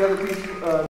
The other piece, uh, ah,